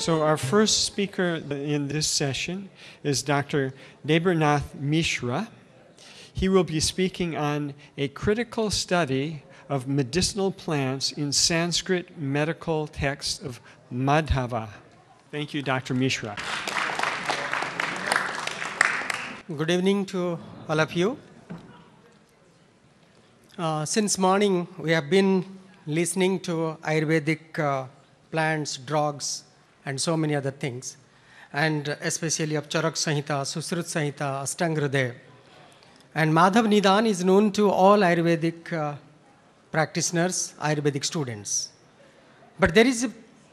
So, our first speaker in this session is Dr. Debendranath Mishra. He will be speaking on a critical study of medicinal plants in Sanskrit medical text of Madhava. Thank you, Dr. Mishra. Good evening to all of you. Uh, since morning, we have been listening to Ayurvedic uh, plants, drugs, and so many other things, and especially of Charak Samhita, Susrut Samhita, Ashtanghrudaya. And Madhav Nidan is known to all Ayurvedic uh, practitioners, Ayurvedic students. But there is a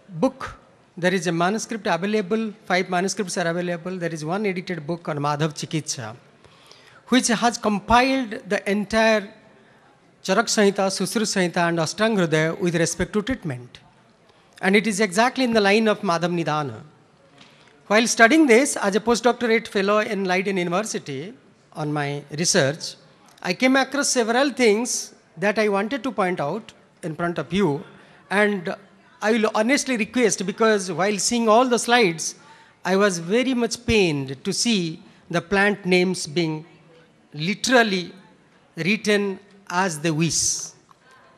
book, there is a manuscript available, five manuscripts are available. There is one edited book on Madhav Chikitsa, which has compiled the entire Charak Samhita, Susrut Samhita, and Ashtanghrudaya with respect to treatment. And it is exactly in the line of Madhav Nidana. While studying this as a postdoctorate fellow in Leiden University on my research, I came across several things that I wanted to point out in front of you. And I will honestly request because while seeing all the slides, I was very much pained to see the plant names being literally written as they wish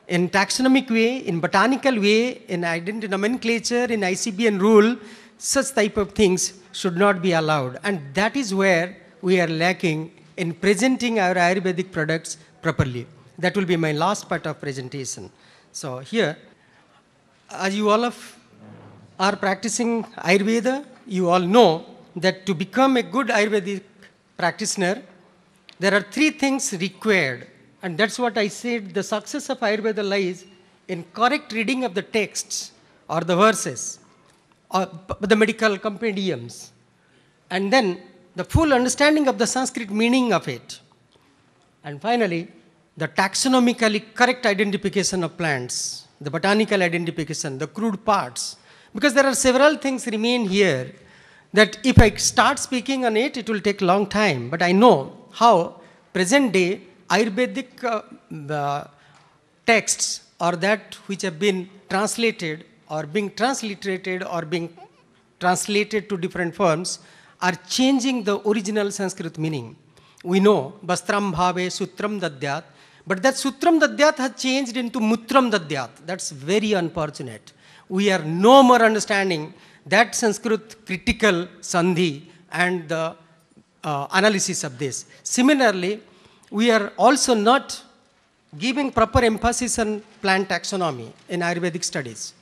in taxonomic way, in botanical way, in identity nomenclature, in ICBN rule, such type of things should not be allowed. And that is where we are lacking in presenting our Ayurvedic products properly. That will be my last part of presentation. So here, as you all of are practicing Ayurveda, you all know that to become a good Ayurvedic practitioner, there are three things required and that's what I said the success of Ayurveda lies in correct reading of the texts or the verses or the medical compendiums. And then the full understanding of the Sanskrit meaning of it. And finally, the taxonomically correct identification of plants, the botanical identification, the crude parts. Because there are several things remain here that if I start speaking on it, it will take long time. But I know how present day Ayurvedic uh, texts or that which have been translated or being transliterated or being translated to different forms are changing the original Sanskrit meaning. We know Vastram Bhave Sutram Dadyat, but that Sutram Dadyat has changed into Mutram Dadyat. That's very unfortunate. We are no more understanding that Sanskrit critical Sandhi and the uh, analysis of this. Similarly, we are also not giving proper emphasis on plant taxonomy in Ayurvedic studies.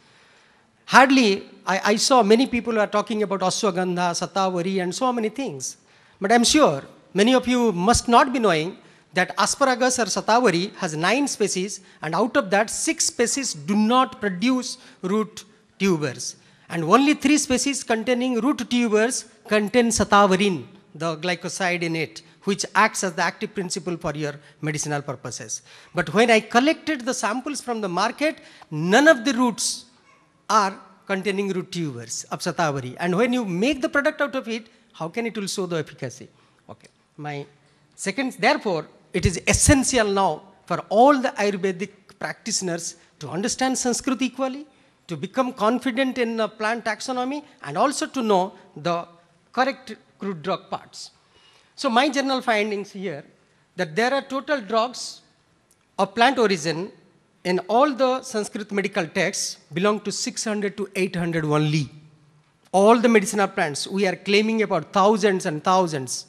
Hardly, I, I saw many people are talking about Ashwagandha, Satavari, and so many things. But I'm sure many of you must not be knowing that asparagus or Satavari has nine species, and out of that, six species do not produce root tubers. And only three species containing root tubers contain Satavarin, the glycoside in it which acts as the active principle for your medicinal purposes. But when I collected the samples from the market, none of the roots are containing root tubers of Satavari. And when you make the product out of it, how can it will show the efficacy? Okay. My second, therefore, it is essential now for all the Ayurvedic practitioners to understand Sanskrit equally, to become confident in plant taxonomy, and also to know the correct crude drug parts. So my general findings here that there are total drugs of plant origin in all the Sanskrit medical texts belong to 600 to 800 only. All the medicinal plants, we are claiming about thousands and thousands.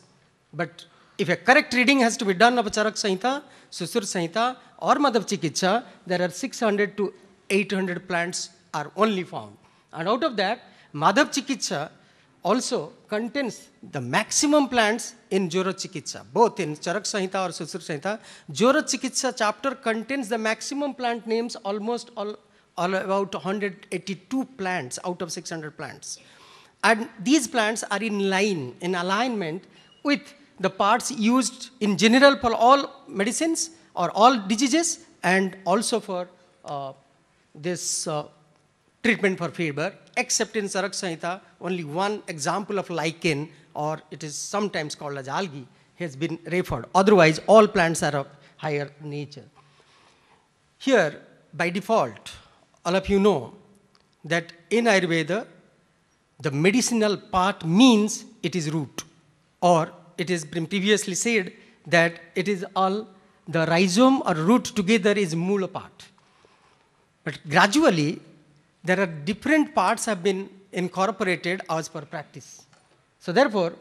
But if a correct reading has to be done of Charak Samhita, Susrut Samhita, or Madhav Chikitsa, there are 600 to 800 plants are only found. And out of that, Madhav Chikitsa also contains the maximum plants in Jwara Chikitsa, both in Charak Samhita or Susrut Samhita. Jwara Chikitsa chapter contains the maximum plant names, almost all, all about 182 plants out of 600 plants. And these plants are in line, in alignment with the parts used in general for all medicines or all diseases and also for uh, this uh, treatment for fever, except in Samhita, only one example of lichen, or it is sometimes called as algae, has been referred. Otherwise, all plants are of higher nature. Here, by default, all of you know that in Ayurveda, the medicinal part means it is root. Or it is been previously said that it is all the rhizome or root together is mula part. But gradually, there are different parts have been incorporated as per practice. So therefore,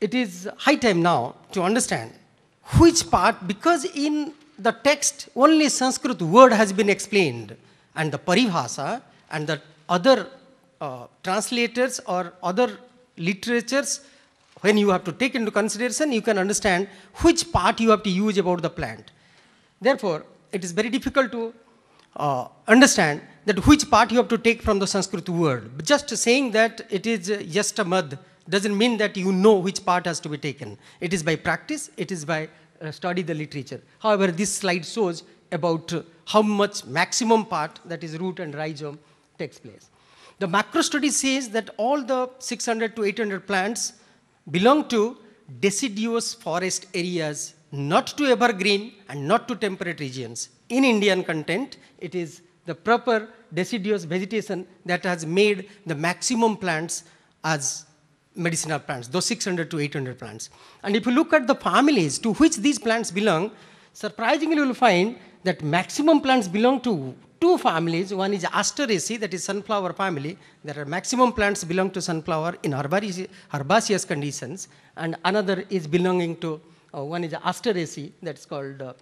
it is high time now to understand which part, because in the text only Sanskrit word has been explained, and the paribhasa and the other uh, translators or other literatures, when you have to take into consideration, you can understand which part you have to use about the plant. Therefore, it is very difficult to uh, understand that which part you have to take from the Sanskrit word. Just saying that it is just a doesn't mean that you know which part has to be taken. It is by practice, it is by uh, study the literature. However, this slide shows about uh, how much maximum part, that is root and rhizome, takes place. The macro study says that all the 600 to 800 plants belong to deciduous forest areas, not to evergreen and not to temperate regions. In Indian content, it is the proper deciduous vegetation that has made the maximum plants as medicinal plants, those 600 to 800 plants. And if you look at the families to which these plants belong, surprisingly you will find that maximum plants belong to two families. One is Asteraceae, that is sunflower family. There are maximum plants belong to sunflower in herbaceous conditions. And another is belonging to, uh, one is Asteraceae, that's called uh,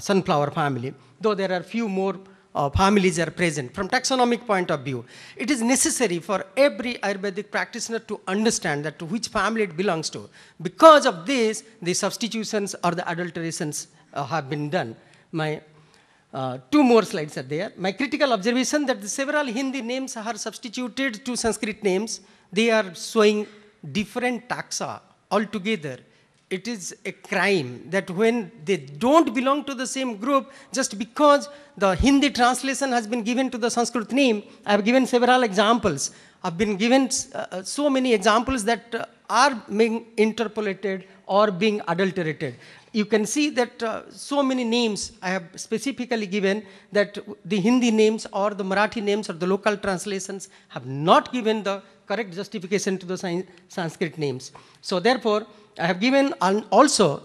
sunflower family. Though there are few more uh, families are present. From taxonomic point of view, it is necessary for every Ayurvedic practitioner to understand that to which family it belongs to. Because of this, the substitutions or the adulterations uh, have been done. My uh, two more slides are there. My critical observation that the several Hindi names are substituted to Sanskrit names. They are showing different taxa altogether it is a crime that when they don't belong to the same group, just because the Hindi translation has been given to the Sanskrit name, I have given several examples. I've been given uh, uh, so many examples that uh, are being interpolated or being adulterated. You can see that uh, so many names I have specifically given that the Hindi names or the Marathi names or the local translations have not given the correct justification to the Sanskrit names. So therefore, I have given also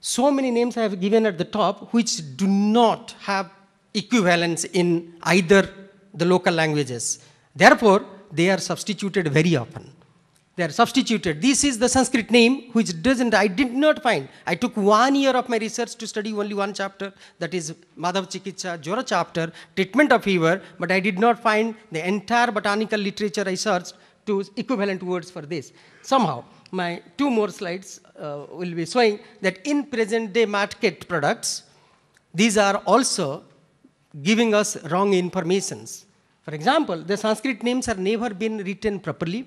so many names I have given at the top which do not have equivalence in either the local languages. Therefore, they are substituted very often. They are substituted. This is the Sanskrit name which doesn't, I did not find. I took one year of my research to study only one chapter, that is Madhav Chikitsa, Jwara chapter, treatment of fever, but I did not find the entire botanical literature I searched to equivalent words for this. Somehow, my two more slides uh, will be showing that in present day market products, these are also giving us wrong informations. For example, the Sanskrit names are never been written properly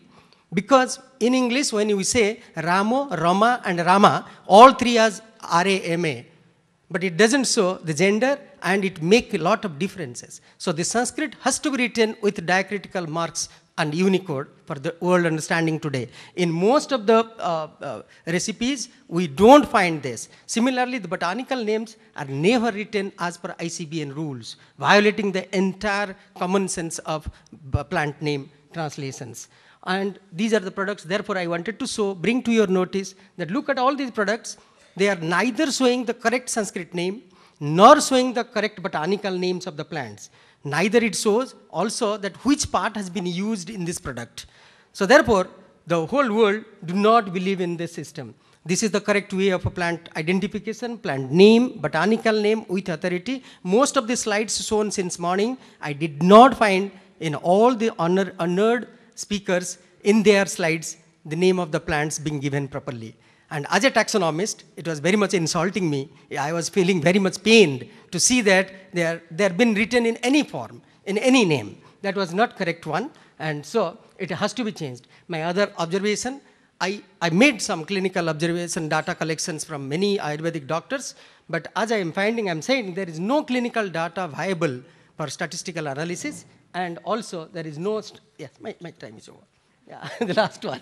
because in English when you say Ramo, Rama and Rama, all three as R-A-M-A. But it doesn't show the gender and it make a lot of differences. So the Sanskrit has to be written with diacritical marks and Unicode for the world understanding today. In most of the uh, uh, recipes, we don't find this. Similarly, the botanical names are never written as per ICBN rules, violating the entire common sense of plant name translations. And these are the products, therefore I wanted to show, bring to your notice that look at all these products, they are neither showing the correct Sanskrit name, nor showing the correct botanical names of the plants. Neither it shows also that which part has been used in this product. So therefore, the whole world do not believe in this system. This is the correct way of a plant identification, plant name, botanical name with authority. Most of the slides shown since morning, I did not find in all the honor, honored speakers in their slides the name of the plants being given properly. And as a taxonomist, it was very much insulting me. I was feeling very much pained to see that they are, they are been written in any form, in any name. That was not correct one. And so it has to be changed. My other observation, I, I made some clinical observation data collections from many Ayurvedic doctors. But as I am finding, I'm saying there is no clinical data viable for statistical analysis. And also there is no, yes, my, my time is over. Yeah, the last one.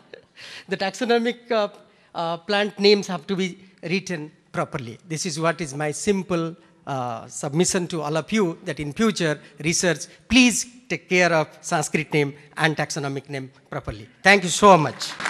the taxonomic uh, uh, plant names have to be written properly. This is what is my simple uh, submission to all of you that in future research, please take care of Sanskrit name and taxonomic name properly. Thank you so much.